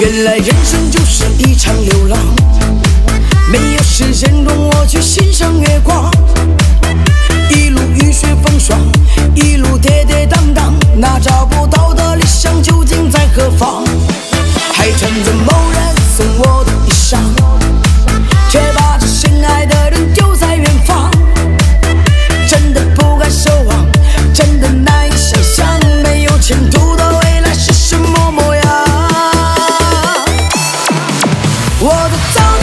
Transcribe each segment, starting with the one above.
原来人生就是一场流浪我的骄傲。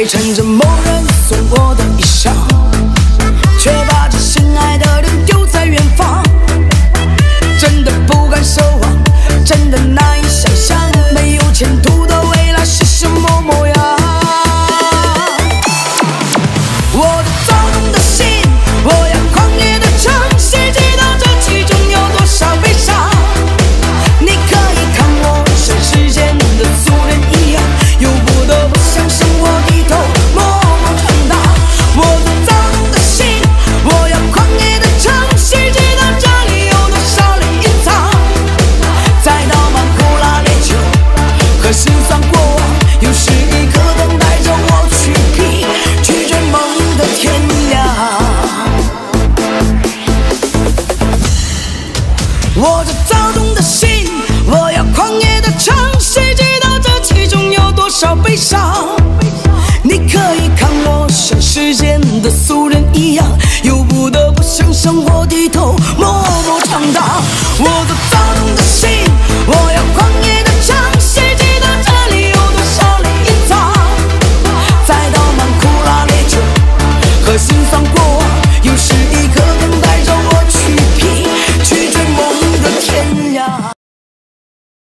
还穿着某人送我的衣裳却把这心爱的人丢在远方。真的不敢奢望真的难以我这躁动的心我要狂野的唱谁知道这其中有多少悲伤。你可以看我像世间的俗人一样又不得不向生活低头